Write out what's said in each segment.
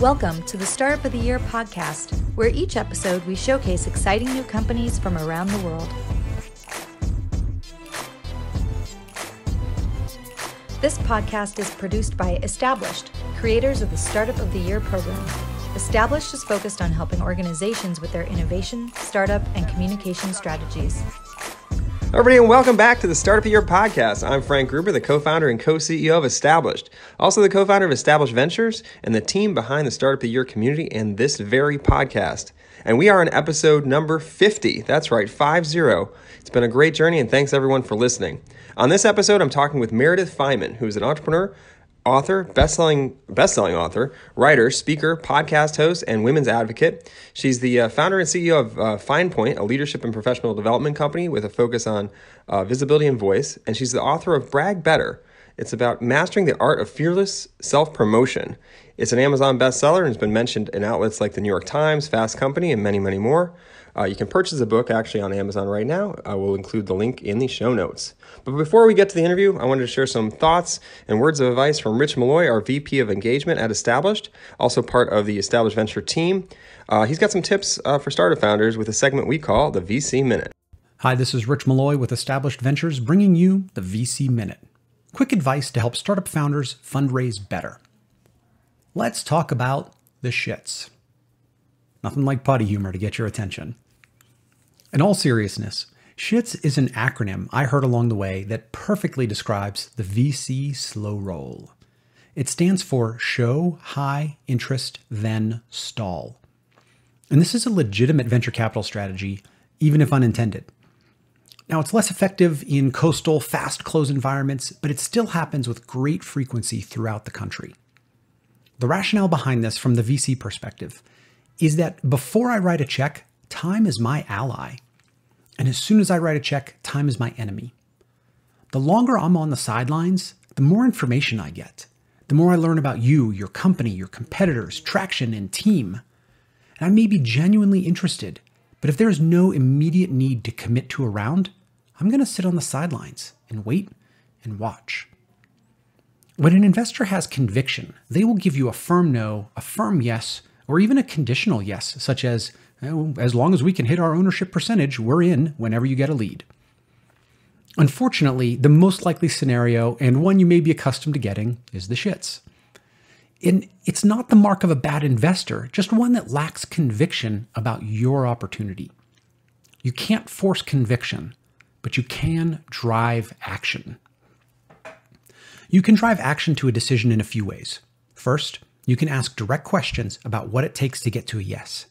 Welcome to the Startup of the Year podcast, where each episode we showcase exciting new companies from around the world. This podcast is produced by Established, creators of the Startup of the Year program. Established is focused on helping organizations with their innovation, startup, and communication strategies. Everybody, and welcome back to the Startup of Year podcast. I'm Frank Gruber, the co founder and co CEO of Established, also the co founder of Established Ventures and the team behind the Startup of Year community and this very podcast. And we are on episode number 50. That's right, 5 0. It's been a great journey, and thanks everyone for listening. On this episode, I'm talking with Meredith Fineman, who's an entrepreneur author, best-selling best-selling author, writer, speaker, podcast host, and women's advocate. She's the uh, founder and CEO of uh, FinePoint, a leadership and professional development company with a focus on uh, visibility and voice. And she's the author of Brag Better. It's about mastering the art of fearless self-promotion. It's an Amazon bestseller and has been mentioned in outlets like the New York Times, Fast Company, and many, many more. Uh, you can purchase the book actually on Amazon right now. I will include the link in the show notes. But before we get to the interview, I wanted to share some thoughts and words of advice from Rich Maloy, our VP of Engagement at Established, also part of the Established Venture team. Uh, he's got some tips uh, for startup founders with a segment we call the VC Minute. Hi, this is Rich Maloy with Established Ventures bringing you the VC Minute. Quick advice to help startup founders fundraise better. Let's talk about the shits. Nothing like potty humor to get your attention. In all seriousness, SHITS is an acronym I heard along the way that perfectly describes the VC slow roll. It stands for Show High Interest Then Stall. And this is a legitimate venture capital strategy, even if unintended. Now, it's less effective in coastal, fast close environments, but it still happens with great frequency throughout the country. The rationale behind this, from the VC perspective, is that before I write a check, time is my ally. And as soon as I write a check, time is my enemy. The longer I'm on the sidelines, the more information I get. The more I learn about you, your company, your competitors, traction, and team. And I may be genuinely interested, but if there is no immediate need to commit to a round, I'm going to sit on the sidelines and wait and watch. When an investor has conviction, they will give you a firm no, a firm yes, or even a conditional yes, such as, Eh, as long as we can hit our ownership percentage, we're in whenever you get a lead. Unfortunately, the most likely scenario, and one you may be accustomed to getting, is the shits. And it's not the mark of a bad investor, just one that lacks conviction about your opportunity. You can't force conviction, but you can drive action. You can drive action to a decision in a few ways. First, you can ask direct questions about what it takes to get to a yes.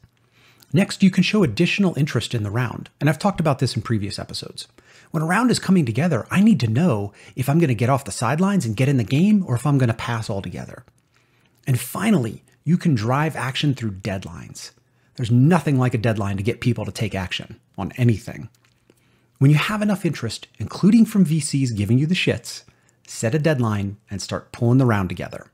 Next, you can show additional interest in the round, and I've talked about this in previous episodes. When a round is coming together, I need to know if I'm going to get off the sidelines and get in the game or if I'm going to pass altogether. And finally, you can drive action through deadlines. There's nothing like a deadline to get people to take action on anything. When you have enough interest, including from VCs giving you the shits, set a deadline and start pulling the round together.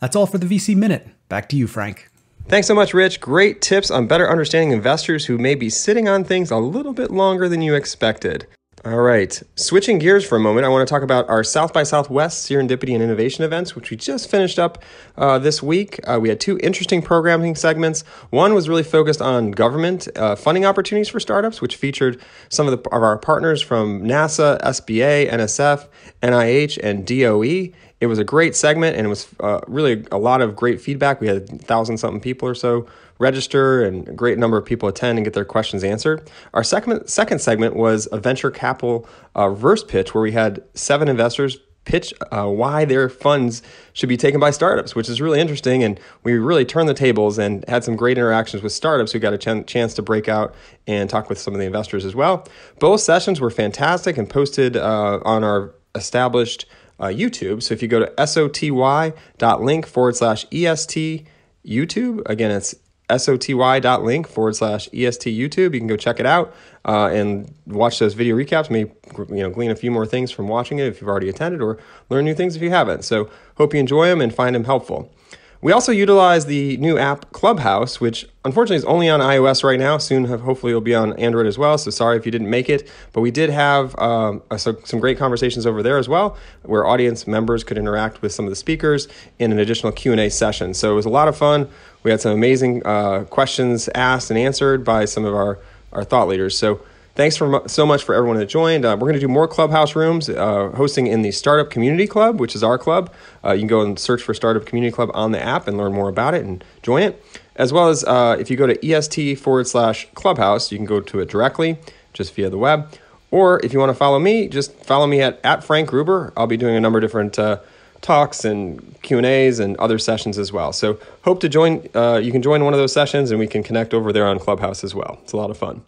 That's all for the VC Minute. Back to you, Frank. Thanks so much, Rich. Great tips on better understanding investors who may be sitting on things a little bit longer than you expected. All right, switching gears for a moment, I want to talk about our South by Southwest Serendipity and Innovation events, which we just finished up uh, this week. Uh, we had two interesting programming segments. One was really focused on government uh, funding opportunities for startups, which featured some of, the, of our partners from NASA, SBA, NSF, NIH, and DOE. It was a great segment, and it was uh, really a lot of great feedback. We had thousand something people or so register, and a great number of people attend and get their questions answered. Our second second segment was a venture capital uh, reverse pitch, where we had seven investors pitch uh, why their funds should be taken by startups, which is really interesting. And we really turned the tables and had some great interactions with startups who got a ch- chance to break out and talk with some of the investors as well. Both sessions were fantastic and posted uh, on our established uh, YouTube. So if you go to soty.link forward slash EST YouTube, again, it's soty.link forward slash EST YouTube. You can go check it out uh, and watch those video recaps. Maybe you know glean a few more things from watching it if you've already attended, or learn new things if you haven't. So hope you enjoy them and find them helpful. We also utilize the new app Clubhouse, which unfortunately is only on iOS right now. Soon, hopefully, it'll be on Android as well. So sorry if you didn't make it, but we did have um, some great conversations over there as well, where audience members could interact with some of the speakers in an additional Q and A session. So it was a lot of fun. We had some amazing uh, questions asked and answered by some of our our thought leaders. So thanks for, so much for everyone that joined. Uh, we're going to do more clubhouse rooms, uh, hosting in the Startup Community Club, which is our club. Uh, you can go and search for Startup Community Club on the app and learn more about it and join it. As well as uh, if you go to EST forward slash clubhouse, you can go to it directly just via the web. Or if you want to follow me, just follow me at, at Frank Gruber. I'll be doing a number of different uh, talks and Q and A's and other sessions as well. So hope to join. Uh, you can join one of those sessions, and we can connect over there on Clubhouse as well. It's a lot of fun.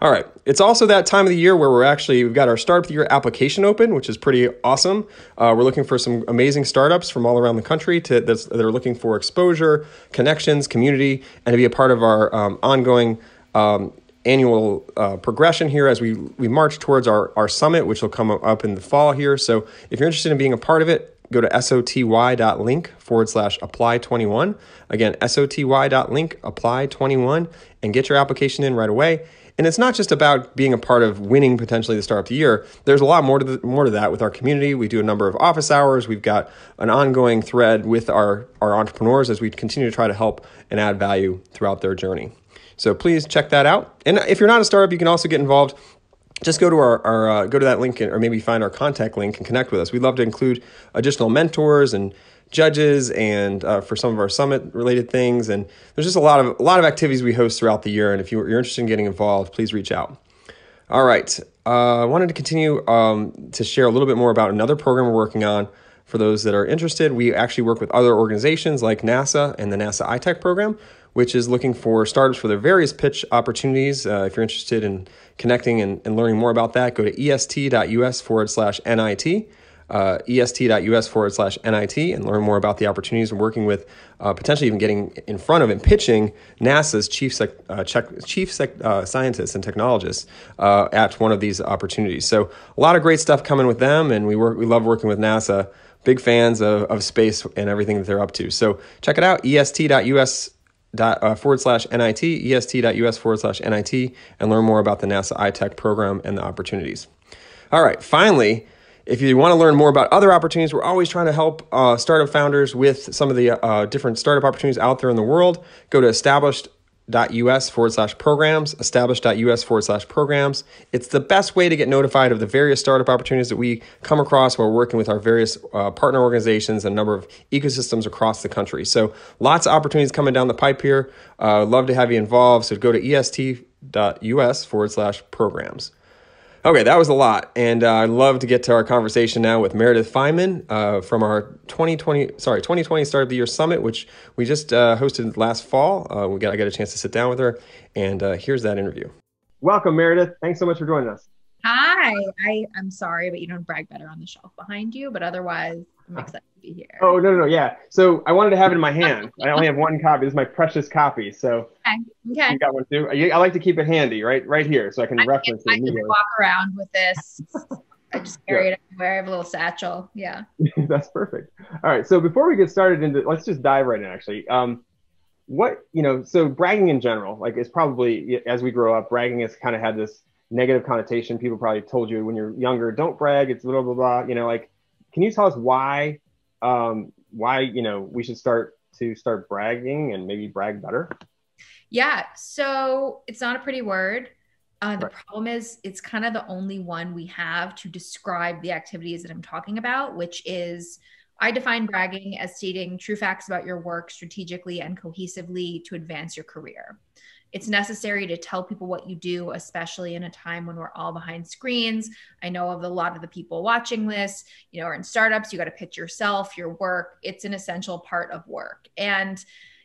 All right. It's also that time of the year where we're actually, we've got our Startup of the Year application open, which is pretty awesome. Uh, we're looking for some amazing startups from all around the country to, that are looking for exposure, connections, community, and to be a part of our um, ongoing um, annual uh, progression here as we, we march towards our, our summit, which will come up in the fall here. So if you're interested in being a part of it, go to soty.link forward slash apply 21. Again, soty.link apply 21 and get your application in right away. And it's not just about being a part of winning potentially the Startup of the Year. There's a lot more to the, more to that with our community. We do a number of office hours. We've got an ongoing thread with our, our entrepreneurs as we continue to try to help and add value throughout their journey. So please check that out. And if you're not a startup, you can also get involved just go to our, our uh, go to that link or maybe find our contact link and connect with us. We'd love to include additional mentors and judges and uh, for some of our summit related things. And there's just a lot of a lot of activities we host throughout the year. And if you're interested in getting involved, please reach out. All right, uh, I wanted to continue um, to share a little bit more about another program we're working on. For those that are interested, we actually work with other organizations like NASA and the NASA iTech program, which is looking for startups for their various pitch opportunities. Uh, if you're interested in connecting and, and learning more about that, go to est.us forward slash NIT uh, est.us forward slash NIT and learn more about the opportunities of working with uh, potentially even getting in front of and pitching NASA's chief, sec, uh, chief sec, uh, scientists and technologists uh, at one of these opportunities. So a lot of great stuff coming with them, and we work we love working with NASA. Big fans of, of space and everything that they're up to. So check it out, est.us dot, uh, forward slash NIT, est.us forward slash NIT, and learn more about the NASA iTech program and the opportunities. All right, finally, if you want to learn more about other opportunities, we're always trying to help uh, startup founders with some of the uh, different startup opportunities out there in the world. Go to established.us forward slash programs, established.us forward slash programs. It's the best way to get notified of the various startup opportunities that we come across while working with our various uh, partner organizations and a number of ecosystems across the country. So lots of opportunities coming down the pipe here. Uh, love to have you involved. So go to est.us forward slash programs. Okay, that was a lot, and uh, I'd love to get to our conversation now with Meredith Fineman uh, from our 2020 sorry 2020 Start of the Year Summit, which we just uh, hosted last fall. Uh, we got I got a chance to sit down with her, and uh, here's that interview. Welcome, Meredith. Thanks so much for joining us. Hi, I I'm sorry, but you don't brag better on the shelf behind you, but otherwise I'm excited to be here. Oh no no no yeah. So I wanted to have it in my hand. I only have one copy. This is my precious copy. So okay, okay. You got one too. I like to keep it handy, right right here, so I can I reference can, it. I can walk around with this. I just carry yeah. it everywhere. I have a little satchel. Yeah. That's perfect. All right. So before we get started into, let's just dive right in. Actually, um, what you know, so bragging in general, like it's probably as we grow up, bragging has kind of had this negative connotation. People probably told you when you're younger, don't brag. It's blah blah blah. You know, like can you tell us why um, why you know we should start to start bragging and maybe brag better? Yeah, so it's not a pretty word. Uh, the right. problem is it's kind of the only one we have to describe the activities that I'm talking about, which is I define bragging as stating true facts about your work strategically and cohesively to advance your career it's necessary to tell people what you do, especially in a time when we're all behind screens. I know of a lot of the people watching this, you know, are in startups. You got to pitch yourself, your work. It's an essential part of work. And,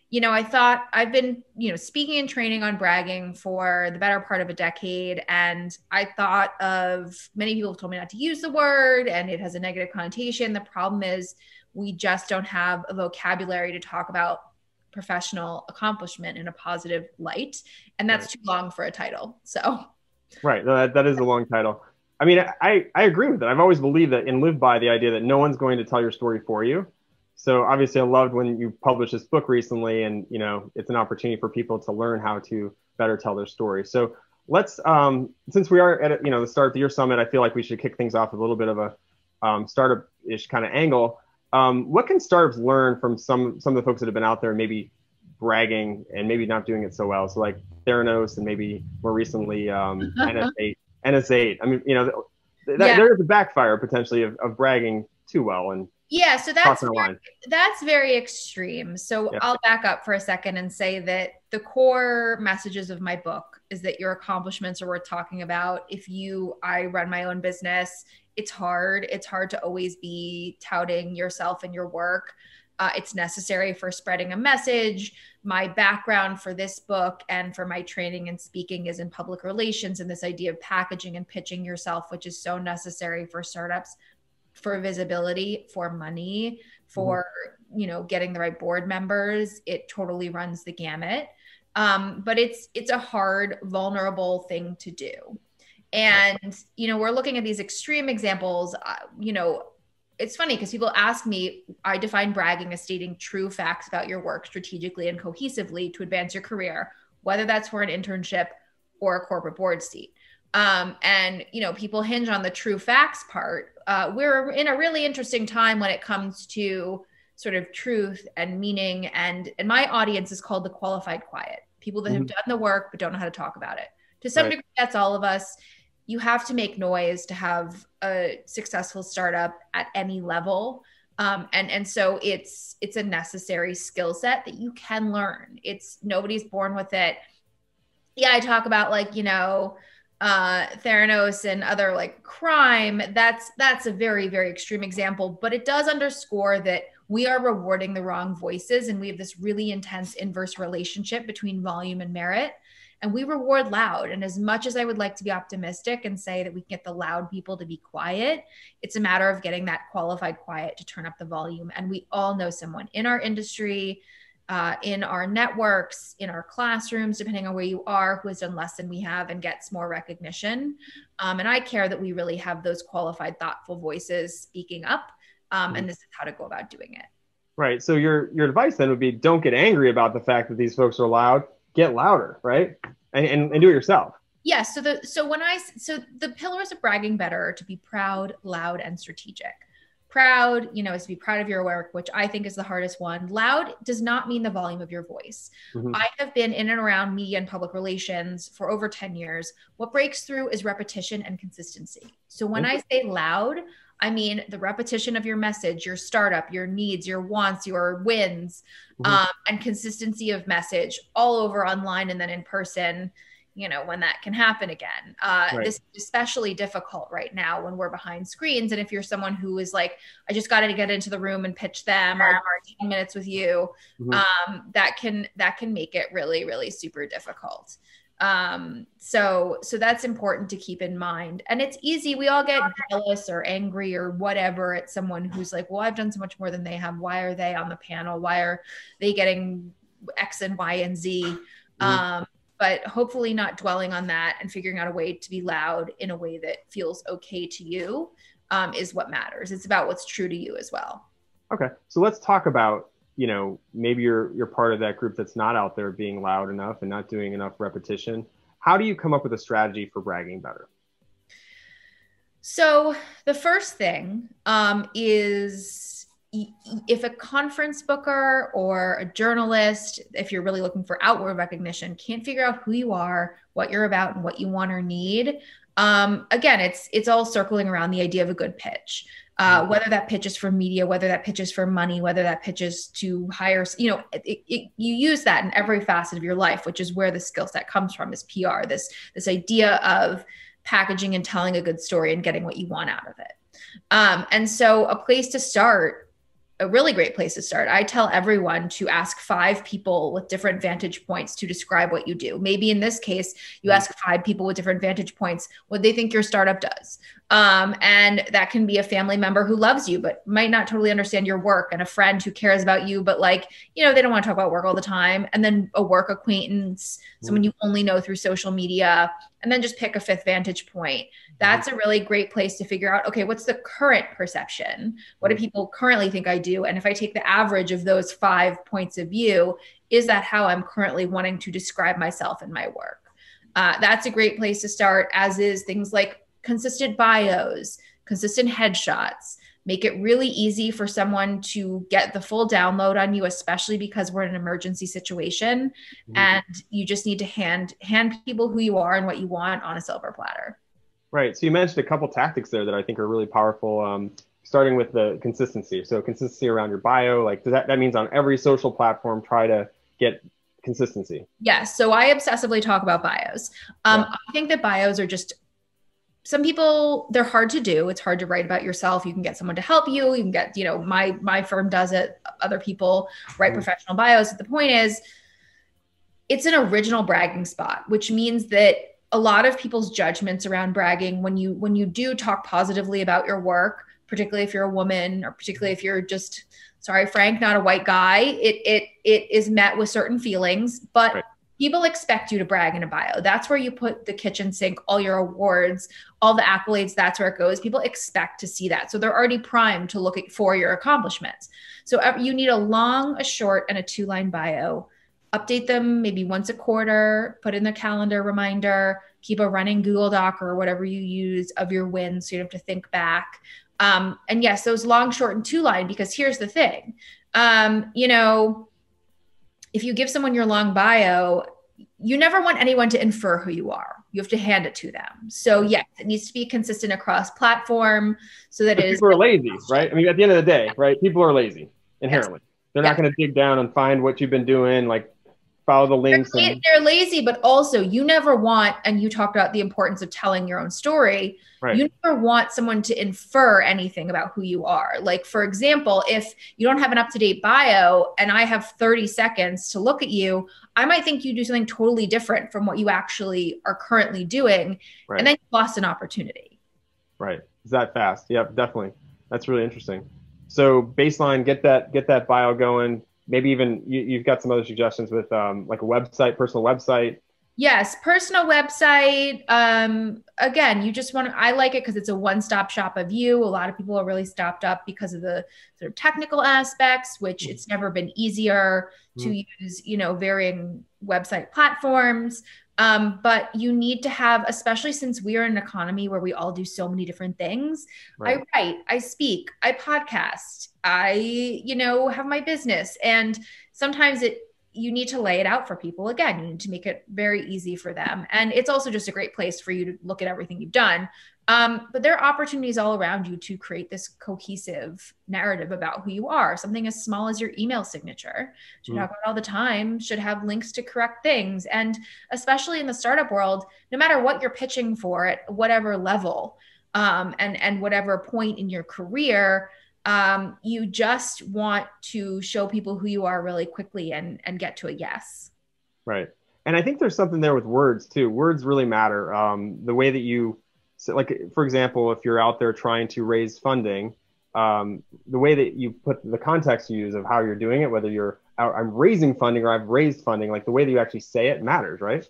you know, I thought I've been, you know, speaking and training on bragging for the better part of a decade. And I thought of many people have told me not to use the word and it has a negative connotation. The problem is we just don't have a vocabulary to talk about professional accomplishment in a positive light and that's right. too long for a title so right no, that, that is a long title i mean I, I agree with it i've always believed that and lived by the idea that no one's going to tell your story for you so obviously I loved when you published this book recently and, you know, it's an opportunity for people to learn how to better tell their story. So let's, um, since we are at, you know, the start of the year summit, I feel like we should kick things off with a little bit of a um, startup-ish kind of angle. Um, what can startups learn from some, some of the folks that have been out there maybe bragging and maybe not doing it so well? So like Theranos and maybe more recently um, NS8. NS8. I mean, you know, that, yeah. there is a backfire potentially of, of bragging too well and yeah, so that's very, that's very extreme. So yeah. I'll back up for a second and say that the core messages of my book is that your accomplishments are worth talking about. If you I run my own business, it's hard. It's hard to always be touting yourself and your work. Uh, it's necessary for spreading a message. My background for this book and for my training and speaking is in public relations and this idea of packaging and pitching yourself, which is so necessary for startups for visibility, for money, for mm-hmm. you know getting the right board members. It totally runs the gamut. Um, but it's it's a hard, vulnerable thing to do. And you know, we're looking at these extreme examples. Uh, you know, it's funny because people ask me, I define bragging as stating true facts about your work strategically and cohesively to advance your career, whether that's for an internship or a corporate board seat. Um, and you know, people hinge on the true facts part uh, we're in a really interesting time when it comes to sort of truth and meaning. And and my audience is called the qualified quiet people that mm-hmm. have done the work but don't know how to talk about it. To some right. degree that's all of us. You have to make noise to have a successful startup at any level. Um, and and so it's it's a necessary skill set that you can learn. It's nobody's born with it. Yeah i talk about like you know uh, Theranos and other like crime, that's that's a very very extreme example, but it does underscore that we are rewarding the wrong voices, and we have this really intense inverse relationship between volume and merit. And we reward loud. And as much as I would like to be optimistic and say that we can get the loud people to be quiet, it's a matter of getting that qualified quiet to turn up the volume. And we all know someone in our industry, uh, in our networks, in our classrooms, depending on where you are, who has done less than we have and gets more recognition. Um, and I care that we really have those qualified, thoughtful voices speaking up. Um, and mm-hmm. this is how to go about doing it. Right. So your your advice then would be don't get angry about the fact that these folks are loud. Get louder, right? And and, and do it yourself. Yes. Yeah, so the so when I so the pillars of bragging better are to be proud, loud, and strategic proud, you know, is to be proud of your work, which I think is the hardest one. Loud does not mean the volume of your voice. Mm-hmm. I have been in and around media and public relations for over 10 years. What breaks through is repetition and consistency. So when I say loud, I mean the repetition of your message, your startup, your needs, your wants, your wins, mm-hmm. um, and consistency of message all over online and then in person you know when that can happen again uh, right. this is especially difficult right now when we're behind screens and if you're someone who is like i just got to get into the room and pitch them or 10 minutes with you mm-hmm. um, that can that can make it really really super difficult um, so so that's important to keep in mind and it's easy we all get jealous or angry or whatever at someone who's like well i've done so much more than they have why are they on the panel why are they getting x and y and z mm-hmm. um, but hopefully not dwelling on that and figuring out a way to be loud in a way that feels okay to you um, is what matters. It's about what's true to you as well. Okay, so let's talk about you know maybe you're you're part of that group that's not out there being loud enough and not doing enough repetition. How do you come up with a strategy for bragging better? So the first thing um, is if a conference booker or a journalist, if you're really looking for outward recognition, can't figure out who you are, what you're about, and what you want or need, um, again, it's it's all circling around the idea of a good pitch. Uh, mm-hmm. whether that pitches for media, whether that pitches for money, whether that pitches to hire, you know, it, it, you use that in every facet of your life, which is where the skill set comes from. Is PR this this idea of packaging and telling a good story and getting what you want out of it. Um, and so, a place to start a really great place to start. I tell everyone to ask five people with different vantage points to describe what you do. Maybe in this case, you mm-hmm. ask five people with different vantage points what they think your startup does. Um, and that can be a family member who loves you, but might not totally understand your work, and a friend who cares about you, but like, you know, they don't want to talk about work all the time. And then a work acquaintance, someone mm-hmm. you only know through social media, and then just pick a fifth vantage point that's a really great place to figure out okay what's the current perception? What do people currently think i do? And if i take the average of those five points of view is that how i'm currently wanting to describe myself in my work? Uh, that's a great place to start as is things like consistent bios consistent headshots. Make it really easy for someone to get the full download on you especially because we're in an emergency situation. Mm-hmm. and you just need to hand hand people who you are and what you want on a silver platter right so you mentioned a couple tactics there that i think are really powerful um, starting with the consistency. So consistency around your bio like that, that means on every social platform try to get consistency? Yes so i obsessively talk about bios. Um, yeah. i think that bios are just some people they're hard to do. It's hard to write about yourself. You can get someone to help you. You can get you know my my firm does it. Other people write mm-hmm. professional bios. But the point is it's an original bragging spot which means that a lot of people's judgments around bragging when you when you do talk positively about your work particularly if you're a woman or particularly if you're just sorry frank not a white guy it it it is met with certain feelings but right people expect you to brag in a bio. That's where you put the kitchen sink, all your awards, all the accolades. That's where it goes. People expect to see that. So they're already primed to look for your accomplishments. So you need a long, a short, and a two line bio. Update them maybe once a quarter, put in the calendar reminder, keep a running Google Doc or whatever you use of your wins so you don't have to think back. Um, and yes, those long, short, and two line, because here's the thing. Um, you know, if you give someone your long bio, you never want anyone to infer who you are. You have to hand it to them. So yes, it needs to be consistent across platform so that it people is- are lazy, right? I mean, at the end of the day, right? People are lazy inherently. Yes. They're yes. not going to dig down and find what you've been doing. Like follow the links. They're, and- they're lazy, but also you never want, and you talked about the importance of telling your own story. Right. You never want someone to infer anything about who you are. Like, for example, if you don't have an up to date bio and I have 30 seconds to look at you, I might think you do something totally different from what you actually are currently doing. Right. And then you lost an opportunity. Right. Is that fast? Yep, definitely. That's really interesting. So baseline, get that get that bio going, maybe even you, have got some other suggestions with um, like a website, personal website. Yes, personal website. Um, again, you just want to, I like it because it's a one stop shop of you. A lot of people are really stopped up because of the sort of technical aspects, which it's never been easier to mm. use, you know, varying website platforms. Um, but you need to have, especially since we are in an economy where we all do so many different things. Right. I write, I speak, I podcast, I, you know, have my business. And sometimes it, you need to lay it out for people. Again, you need to make it very easy for them. And it's also just a great place for you to look at everything you've done. Um, but there are opportunities all around you to create this cohesive narrative about who you are. Something as small as your email signature, which you mm. talk about all the time, should have links to correct things. And especially in the startup world, no matter what you're pitching for at whatever level um, and, and whatever point in your career, um, you just want to show people who you are really quickly and, and get to a yes. Right. And I think there's something there with words too. Words really matter. Um, the way that you so like for example, if you're out there trying to raise funding, um, the way that you put the context you use of how you're doing it, whether you're I'm raising funding or I've raised funding, like the way that you actually say it matters, right?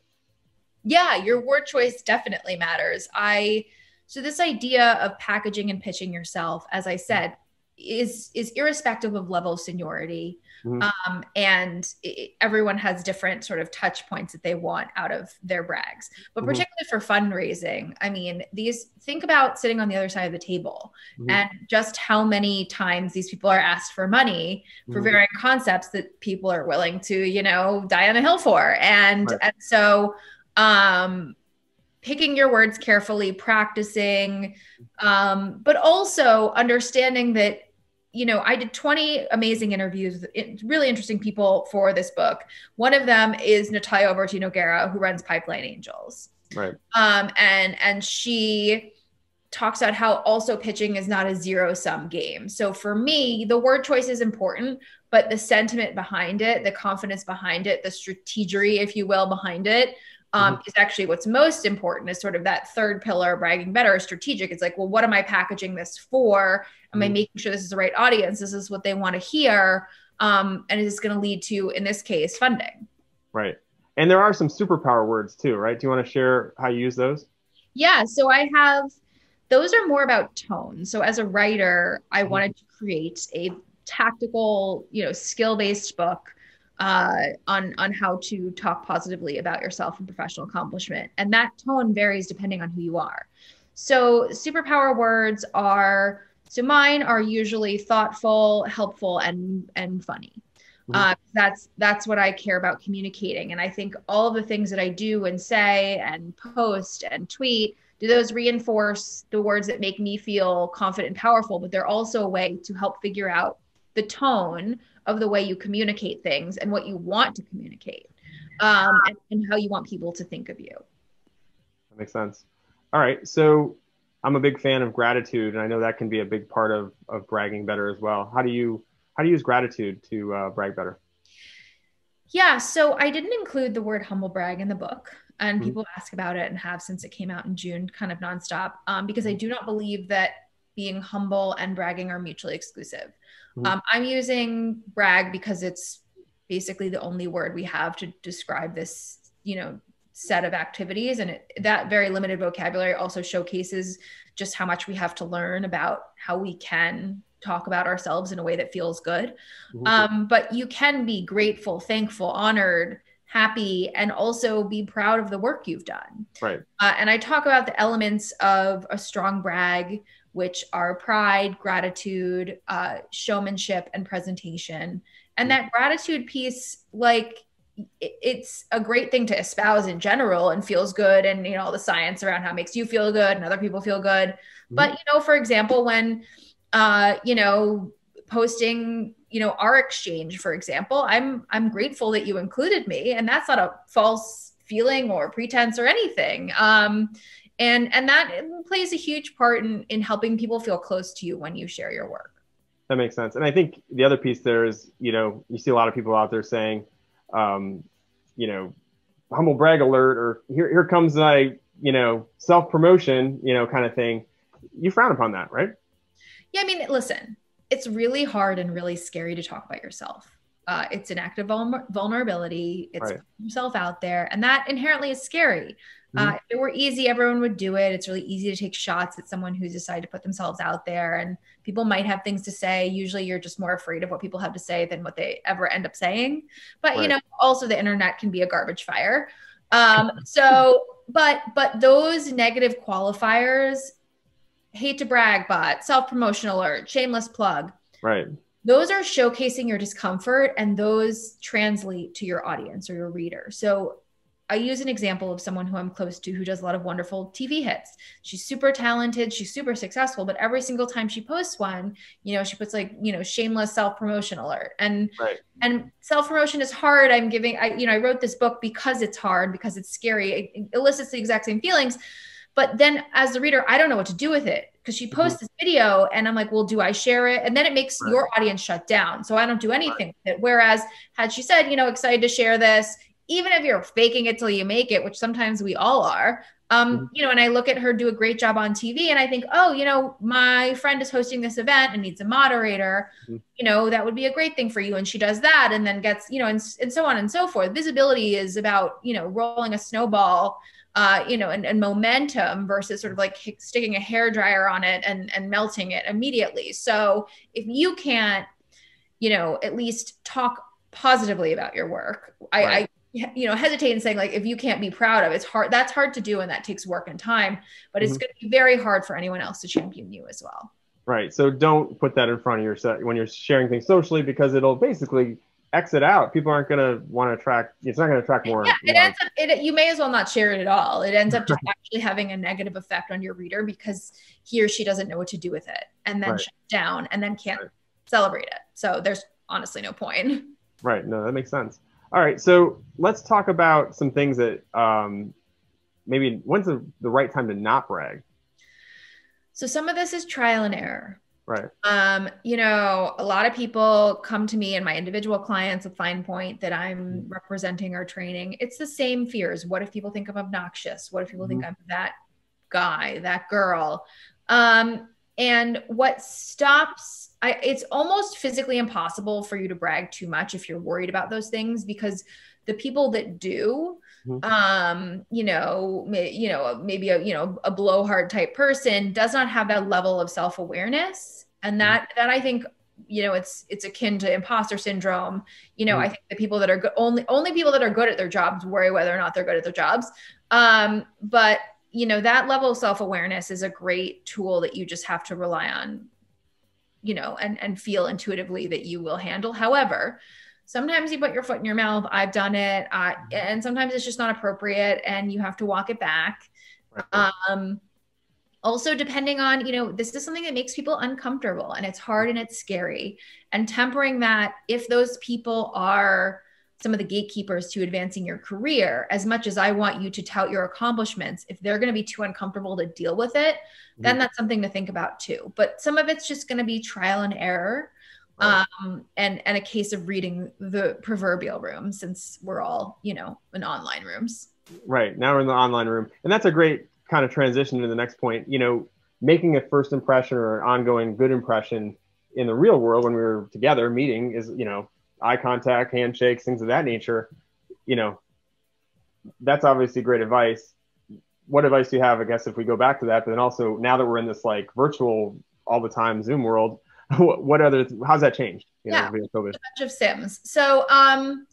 Yeah, your word choice definitely matters. I so this idea of packaging and pitching yourself, as I said, is is irrespective of level of seniority mm-hmm. um, and it, everyone has different sort of touch points that they want out of their brags but mm-hmm. particularly for fundraising i mean these think about sitting on the other side of the table mm-hmm. and just how many times these people are asked for money for mm-hmm. varying concepts that people are willing to you know die on a hill for and right. and so um picking your words carefully, practicing, um, but also understanding that, you know, I did 20 amazing interviews with really interesting people for this book. One of them is Natalia Oberti Noguera, who runs Pipeline Angels. Right. Um, and and she talks about how also pitching is not a zero sum game. So for me, the word choice is important, but the sentiment behind it, the confidence behind it, the strategery, if you will, behind it um, mm-hmm. is actually what's most important is sort of that third pillar bragging better strategic. It's like well what am i packaging this for? Am mm-hmm. i making sure this is the right audience? This is what they want to hear. Um, and is going to lead to in this case funding? Right. And there are some superpower words too right? Do you want to share how you use those? Yeah so i have those are more about tone. So as a writer, I wanted to create a tactical, you know, skill-based book uh, on on how to talk positively about yourself and professional accomplishment. And that tone varies depending on who you are. So superpower words are so mine are usually thoughtful, helpful, and and funny. Mm-hmm. Uh, that's that's what I care about communicating. And I think all of the things that I do and say and post and tweet do those reinforce the words that make me feel confident and powerful but they're also a way to help figure out the tone of the way you communicate things and what you want to communicate um, and, and how you want people to think of you. That makes sense. All right so i'm a big fan of gratitude and i know that can be a big part of of bragging better as well. How do you how do you use gratitude to uh, brag better? Yeah so i didn't include the word humble brag in the book and mm-hmm. people ask about it and have since it came out in june kind of nonstop um, because i mm-hmm. do not believe that being humble and bragging are mutually exclusive mm-hmm. um, i'm using brag because it's basically the only word we have to describe this you know set of activities and it, that very limited vocabulary also showcases just how much we have to learn about how we can talk about ourselves in a way that feels good mm-hmm. um, but you can be grateful thankful honored happy and also be proud of the work you've done right uh, and i talk about the elements of a strong brag which are pride gratitude uh, showmanship and presentation. And that gratitude piece like it's a great thing to espouse in general and feels good and you know all the science around how it makes you feel good and other people feel good. Mm-hmm. but you know for example when uh you know posting you know our exchange for example i'm i'm grateful that you included me and that's not a false feeling or pretense or anything. Um and and that plays a huge part in in helping people feel close to you when you share your work that makes sense and i think the other piece there is you know you see a lot of people out there saying um, you know, humble brag alert or here, here comes my, you know, self promotion, you know, kind of thing. You frown upon that, right? Yeah. I mean, listen, it's really hard and really scary to talk about yourself. Uh, it's an act of vulnerability. It's right. yourself out there, and that inherently is scary. Uh, mm-hmm. if it were easy, everyone would do it. It's really easy to take shots at someone who's decided to put themselves out there, and people might have things to say. Usually, you're just more afraid of what people have to say than what they ever end up saying. But right. you know, also the internet can be a garbage fire. Um, so, but but those negative qualifiers, hate to brag, but self promotion alert, shameless plug, right? Those are showcasing your discomfort, and those translate to your audience or your reader. So I use an example of someone who I'm close to who does a lot of wonderful TV hits. She's super talented, she's super successful, but every single time she posts one, you know, she puts like, you know, shameless self-promotion alert. And right. and self-promotion is hard. I'm giving I you know, I wrote this book because it's hard, because it's scary. It elicits the exact same feelings. But then as the reader, I don't know what to do with it because she posts mm-hmm. this video and I'm like, well, do I share it? And then it makes right. your audience shut down. So I don't do anything right. with it. Whereas had she said, you know, excited to share this, even if you're faking it till you make it, which sometimes we all are, um, mm-hmm. you know, and I look at her do a great job on TV and I think, oh, you know, my friend is hosting this event and needs a moderator, mm-hmm. you know, that would be a great thing for you. And she does that and then gets, you know, and, and so on and so forth. Visibility is about, you know, rolling a snowball, uh, you know, and, and momentum versus sort of like sticking a hair dryer on it and, and melting it immediately. So if you can't, you know, at least talk positively about your work, I, right. I you know hesitate in saying like if you can't be proud of it's hard that's hard to do and that takes work and time but it's mm-hmm. going to be very hard for anyone else to champion you as well. Right so don't put that in front of yourself when you're sharing things socially because it'll basically exit out. People aren't going to want to attract it's not going to attract more yeah it ends up it, you may as well not share it at all. It ends up just actually having a negative effect on your reader because he or she doesn't know what to do with it and then right. shut down and then can't right. celebrate it. So there's honestly no point. Right no that makes sense all right, so let's talk about some things that um, maybe when's the, the right time to not brag? So some of this is trial and error. Right. Um, you know, a lot of people come to me and my individual clients with FinePoint that I'm mm-hmm. representing or training. It's the same fears. What if people think I'm obnoxious? What if people mm-hmm. think I'm that guy, that girl? Um, and what stops I, it's almost physically impossible for you to brag too much if you're worried about those things because the people that do mm-hmm. um you know may, you know maybe a you know a blowhard type person does not have that level of self-awareness and that mm-hmm. that i think you know it's it's akin to imposter syndrome you know mm-hmm. i think the people that are good only only people that are good at their jobs worry whether or not they're good at their jobs um but you know that level of self-awareness is a great tool that you just have to rely on you know and and feel intuitively that you will handle. However sometimes you put your foot in your mouth i've done it uh, and sometimes it's just not appropriate and you have to walk it back. Um also depending on you know this is something that makes people uncomfortable and it's hard and it's scary. And tempering that if those people are some of the gatekeepers to advancing your career as much as i want you to tout your accomplishments if they're going to be too uncomfortable to deal with it then mm-hmm. that's something to think about too but some of it's just going to be trial and error right. um, and and a case of reading the proverbial room since we're all you know in online rooms right now we're in the online room and that's a great kind of transition to the next point you know making a first impression or an ongoing good impression in the real world when we were together meeting is you know eye contact, handshakes, things of that nature, you know, that's obviously great advice. What advice do you have, I guess, if we go back to that? But then also now that we're in this like virtual all the time Zoom world, what other, how's that changed? You yeah, know, a bunch of Sims. So, um,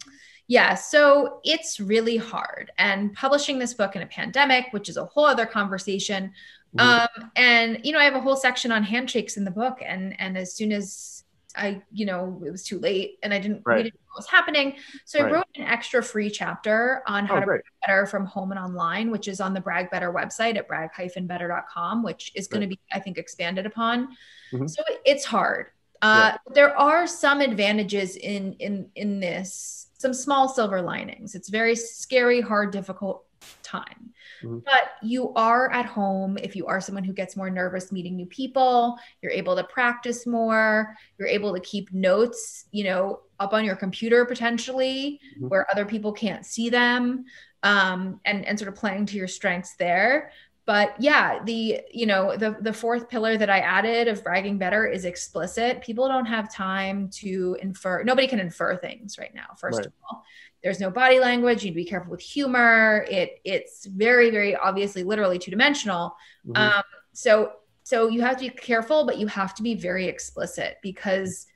yeah, so it's really hard. And publishing this book in a pandemic, which is a whole other conversation. Mm-hmm. Um, and you know, I have a whole section on handshakes in the book, and and as soon as I, you know, it was too late and I didn't, right. didn't know what was happening. So right. I wrote an extra free chapter on how oh, to brag better from home and online, which is on the Brag Better website at brag-better.com, which is going right. to be, I think, expanded upon. Mm-hmm. So it's hard. Uh, yeah. There are some advantages in in in this, some small silver linings. It's very scary, hard, difficult time. Mm-hmm. But you are at home. If you are someone who gets more nervous meeting new people, you're able to practice more. You're able to keep notes, you know, up on your computer potentially mm-hmm. where other people can't see them um, and, and sort of playing to your strengths there but yeah the you know the the fourth pillar that i added of bragging better is explicit. People don't have time to infer nobody can infer things right now first right. of all. There's no body language you need to be careful with humor. It it's very very obviously literally two dimensional mm-hmm. um, so so you have to be careful but you have to be very explicit because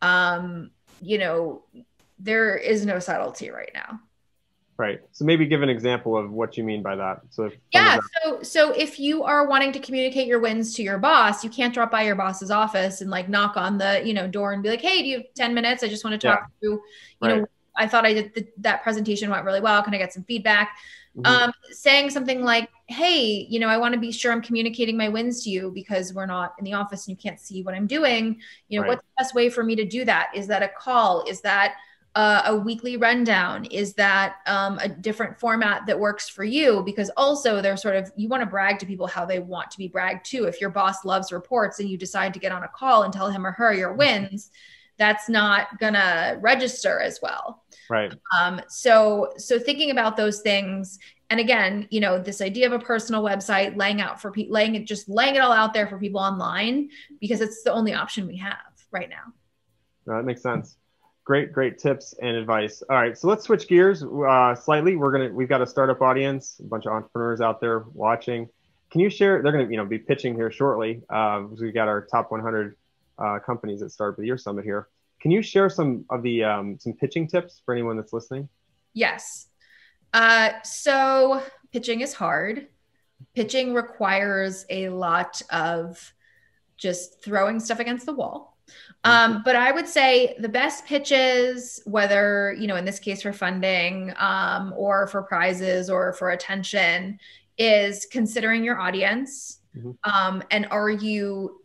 um, you know there is no subtlety right now right so maybe give an example of what you mean by that so yeah so so if you are wanting to communicate your wins to your boss you can't drop by your boss's office and like knock on the you know door and be like hey do you have 10 minutes i just want to talk yeah. through you right. know I thought I did that presentation went really well. Can I get some feedback? Mm-hmm. Um, saying something like, "Hey, you know, I want to be sure I'm communicating my wins to you because we're not in the office and you can't see what I'm doing. You know, right. what's the best way for me to do that? Is that a call? Is that uh, a weekly rundown? Is that um, a different format that works for you? Because also, they're sort of you want to brag to people how they want to be bragged to. If your boss loves reports and you decide to get on a call and tell him or her your wins." that's not gonna register as well right um, so so thinking about those things and again you know this idea of a personal website laying out for people laying it just laying it all out there for people online because it's the only option we have right now no, that makes sense great great tips and advice all right so let's switch gears uh, slightly we're gonna we've got a startup audience a bunch of entrepreneurs out there watching can you share they're gonna you know be pitching here shortly uh, we got our top 100 uh, companies that start the year summit here. Can you share some of the um, some pitching tips for anyone that's listening? Yes. Uh, so pitching is hard. Pitching requires a lot of just throwing stuff against the wall. Um, mm-hmm. but I would say the best pitches, whether you know in this case for funding um, or for prizes or for attention, is considering your audience. Mm-hmm. Um, and are you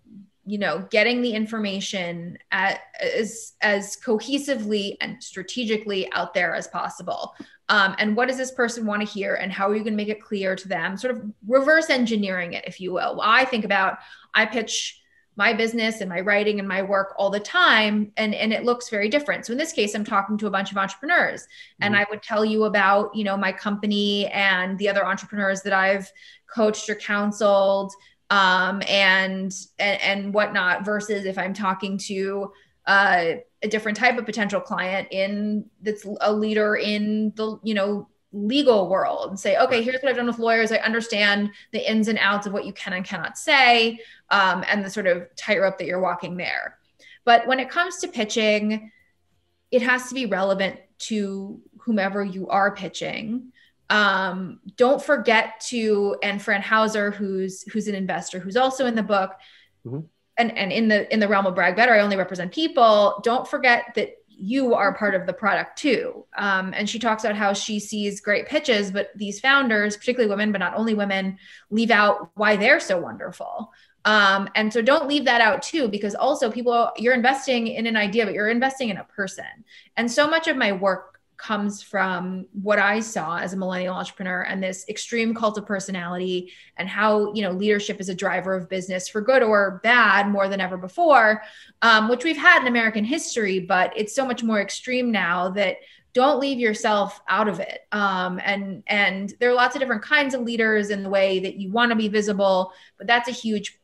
you know getting the information at, as as cohesively and strategically out there as possible um, and what does this person want to hear and how are you going to make it clear to them sort of reverse engineering it if you will i think about i pitch my business and my writing and my work all the time and and it looks very different so in this case i'm talking to a bunch of entrepreneurs mm-hmm. and i would tell you about you know my company and the other entrepreneurs that i've coached or counseled um, and, and and whatnot versus if I'm talking to uh, a different type of potential client in that's a leader in the you know legal world and say okay here's what i've done with lawyers. I understand the ins and outs of what you can and cannot say um, and the sort of tightrope that you're walking there. But when it comes to pitching it has to be relevant to whomever you are pitching. Um, don't forget to and fran hauser who's who's an investor who's also in the book mm-hmm. and and in the in the realm of brag better i only represent people. Don't forget that you are part of the product too. Um, and she talks about how she sees great pitches but these founders particularly women but not only women leave out why they're so wonderful. Um, and so don't leave that out too because also people you're investing in an idea but you're investing in a person. And so much of my work comes from what I saw as a millennial entrepreneur and this extreme cult of personality and how you know leadership is a driver of business for good or bad more than ever before, um, which we've had in American history, but it's so much more extreme now that don't leave yourself out of it. Um, and and there are lots of different kinds of leaders in the way that you want to be visible, but that's a huge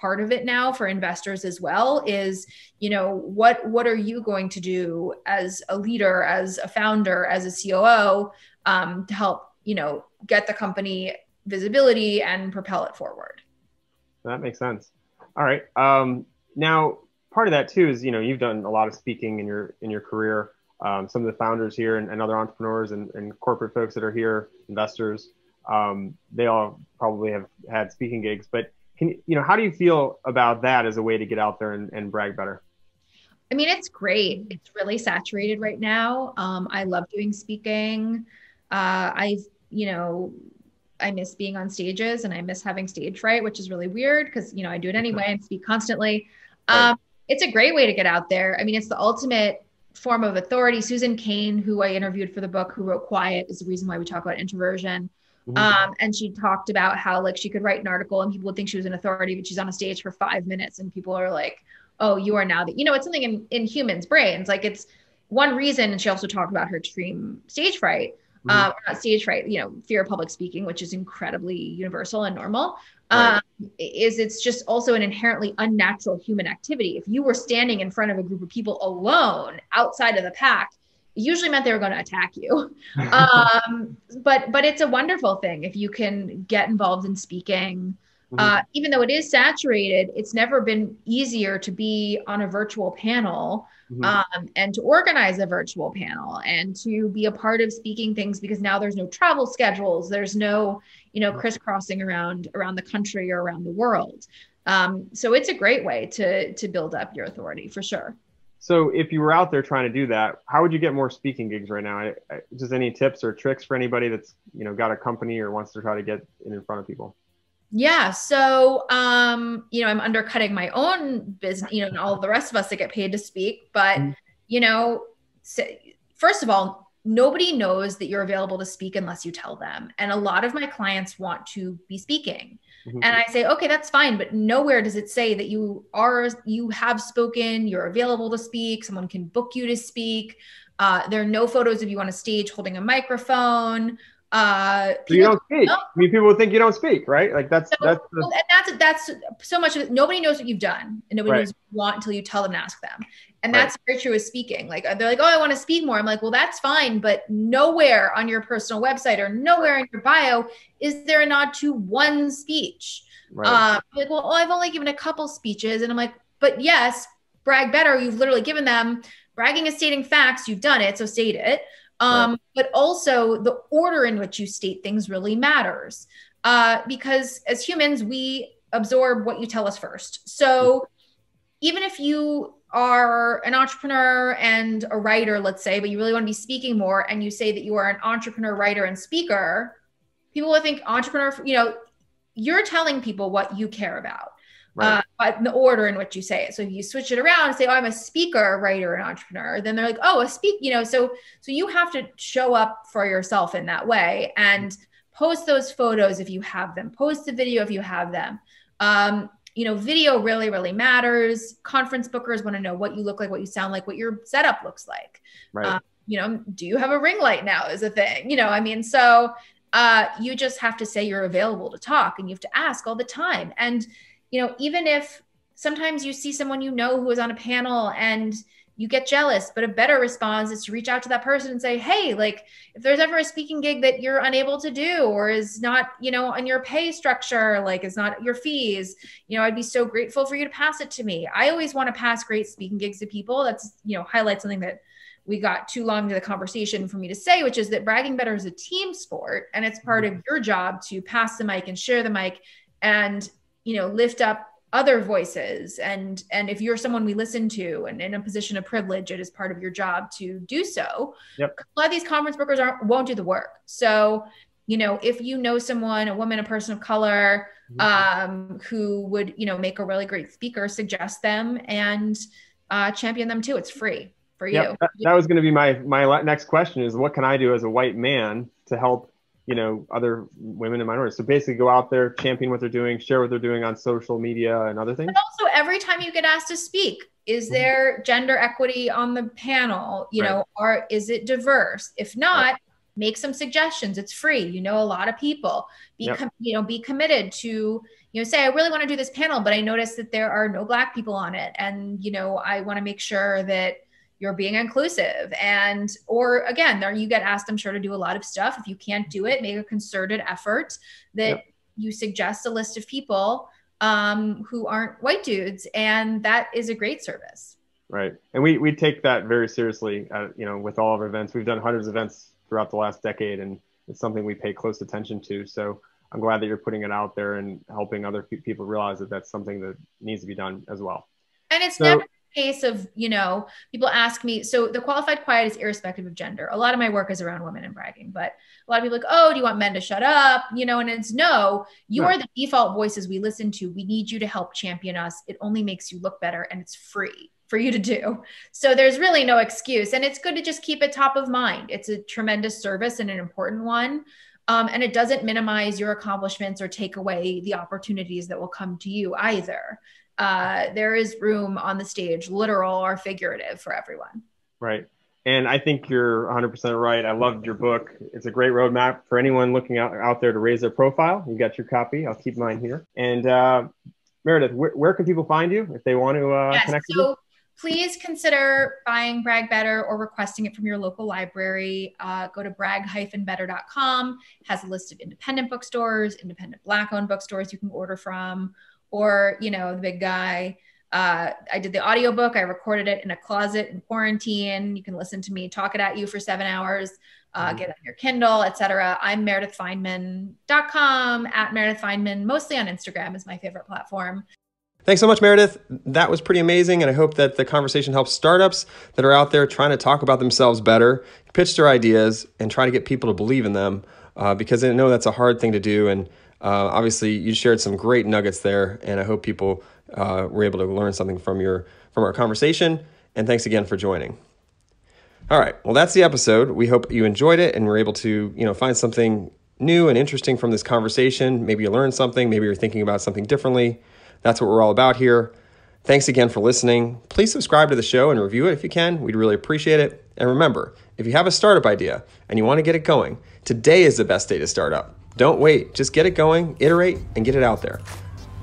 part of it now for investors as well is you know what what are you going to do as a leader as a founder as a coo um, to help you know get the company visibility and propel it forward? That makes sense. All right um, now part of that too is you know you've done a lot of speaking in your in your career. Um, some of the founders here and, and other entrepreneurs and, and, corporate folks that are here investors um, they all probably have had speaking gigs but can you know how do you feel about that as a way to get out there and, and brag better? I mean, it's great. It's really saturated right now. Um, I love doing speaking. Uh, I, you know, I miss being on stages and I miss having stage fright, which is really weird because, you know, I do it anyway and speak constantly. Um, right. It's a great way to get out there. I mean, it's the ultimate form of authority. Susan Cain, who I interviewed for the book, who wrote Quiet, is the reason why we talk about introversion. Mm-hmm. Um, and she talked about how like she could write an article and people would think she was an authority, but she's on a stage for five minutes and people are like, oh, you are now that you know, it's something in, in humans' brains. Like it's one reason, and she also talked about her extreme stage fright. Mm-hmm. Um, not stage fright, you know, fear of public speaking, which is incredibly universal and normal. Right. Um, is it's just also an inherently unnatural human activity. If you were standing in front of a group of people alone outside of the pack, usually meant they were going to attack you. um, but but it's a wonderful thing if you can get involved in speaking. Mm-hmm. Uh, even though it is saturated, it's never been easier to be on a virtual panel mm-hmm. um, and to organize a virtual panel and to be a part of speaking things because now there's no travel schedules, there's no you know crisscrossing around around the country or around the world. Um, so it's a great way to to build up your authority for sure. So if you were out there trying to do that, how would you get more speaking gigs right now? I, I, just any tips or tricks for anybody that's you know got a company or wants to try to get in, front of people? Yeah. So, um, you know, I'm undercutting my own business, you know, and all the rest of us that get paid to speak. But, mm-hmm. you know, so, first of all, nobody knows that you're available to speak unless you tell them. And a lot of my clients want to be speaking. Mm-hmm. And I say, okay, that's fine, but nowhere does it say that you are you have spoken, you're available to speak, someone can book you to speak. Uh, there are no photos of you on a stage holding a microphone. Uh, so you don't speak. Know. I mean, people think you don't speak, right? Like that's so, that's the... and that's that's so much of it. Nobody knows what you've done, and nobody right. knows what you want until you tell them and ask them. And that's right. with speaking. Like they're like, oh, I want to speak more. I'm like, well, that's fine, but nowhere on your personal website or nowhere in your bio is there a nod to one speech. Right. Um, like, well, oh, I've only given a couple speeches, and I'm like, but yes, brag better. You've literally given them. Bragging is stating facts. You've done it, so state it. Um, right. But also, the order in which you state things really matters uh, because as humans, we absorb what you tell us first. So even if you are an entrepreneur and a writer, let's say, but you really want to be speaking more, and you say that you are an entrepreneur, writer, and speaker, people will think entrepreneur, you know, you're telling people what you care about. Right. Uh, but the order in which you say it. So if you switch it around and say, "Oh, I'm a speaker, writer, and entrepreneur," then they're like, "Oh, a speak," you know. So so you have to show up for yourself in that way and post those photos if you have them. Post the video if you have them. Um, you know, video really, really matters. Conference bookers want to know what you look like, what you sound like, what your setup looks like. Right. Um, you know, do you have a ring light now? Is a thing. You know, I mean, so uh, you just have to say you're available to talk, and you have to ask all the time. And you know, even if sometimes you see someone you know who is on a panel and you get jealous but a better response is to reach out to that person and say hey like if there's ever a speaking gig that you're unable to do or is not you know on your pay structure like it's not your fees you know i'd be so grateful for you to pass it to me. I always want to pass great speaking gigs to people. That's you know highlight something that we got too long to the conversation for me to say which is that bragging better is a team sport and it's part of mm-hmm. your job to pass the mic and share the mic and you know lift up other voices and and if you're someone we listen to and in a position of privilege it is part of your job to do so yep. a lot of these conference bookers aren't won't do the work so you know if you know someone a woman a person of color mm-hmm. um, who would you know make a really great speaker suggest them and uh, champion them too it's free for yep. you that, that was going to be my my next question is what can i do as a white man to help you know other women and minorities so basically go out there champion what they're doing share what they're doing on social media and other things but also every time you get asked to speak is mm-hmm. there gender equity on the panel you right. know or is it diverse if not right. make some suggestions it's free you know a lot of people be yep. com- you know be committed to you know say i really want to do this panel but i noticed that there are no black people on it and you know i want to make sure that you're being inclusive. And or again there you get asked i'm sure to do a lot of stuff. If you can't do it make a concerted effort that yep. you suggest a list of people um, who aren't white dudes. And that is a great service. Right. And we we take that very seriously uh, you know with all of our events. We've done hundreds of events throughout the last decade and it's something we pay close attention to. So i'm glad that you're putting it out there and helping other people realize that that's something that needs to be done as well. And it's so, never case of you know people ask me so the qualified quiet is irrespective of gender. A lot of my work is around women and bragging but a lot of people like oh do you want men to shut up? You know and it's no you are the default voices we listen to. We need you to help champion us. It only makes you look better and it's free for you to do. So there's really no excuse and it's good to just keep it top of mind. It's a tremendous service and an important one um, and it doesn't minimize your accomplishments or take away the opportunities that will come to you either uh, there is room on the stage, literal or figurative, for everyone. Right. And I think you're 100% right. I loved your book. It's a great roadmap for anyone looking out, out there to raise their profile. You got your copy. I'll keep mine here. And uh, Meredith, where, where, can people find you if they want to uh, yes, connect so- with you? please consider buying Brag Better or requesting it from your local library. Uh, go to brag-better.com. has a list of independent bookstores, independent Black-owned bookstores you can order from or you know the big guy uh, i did the audiobook i recorded it in a closet in quarantine you can listen to me talk it at you for seven hours uh, mm-hmm. get on your kindle etc i'm meredithfineman.com at meredith fineman mostly on instagram is my favorite platform Thanks so much, Meredith. That was pretty amazing, and I hope that the conversation helps startups that are out there trying to talk about themselves better, pitch their ideas, and try to get people to believe in them uh, because I know that's a hard thing to do. And uh, obviously, you shared some great nuggets there, and I hope people uh, were able to learn something from your from our conversation. And thanks again for joining. All right, well, that's the episode. We hope you enjoyed it and were able to you know find something new and interesting from this conversation. Maybe you learned something. Maybe you're thinking about something differently. That's what we're all about here. Thanks again for listening. Please subscribe to the show and review it if you can. We'd really appreciate it. And remember, if you have a startup idea and you want to get it going, today is the best day to start up. Don't wait, just get it going, iterate, and get it out there.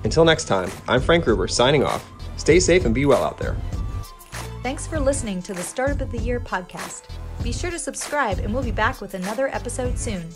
Until next time, I'm Frank Gruber signing off. Stay safe and be well out there. Thanks for listening to the Startup of the Year podcast. Be sure to subscribe, and we'll be back with another episode soon.